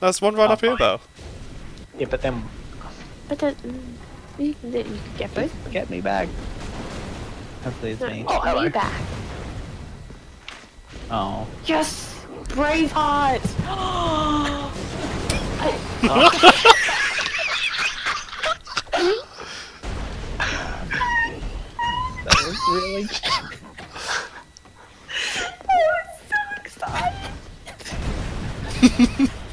There's one right Oh, up here though. Yeah, but then But then, mm, you, can- you could get both. get me back. Hopefully it's No, me. Oh, hello. me back. Oh. Yes! Braveheart! That was really I'm so excited!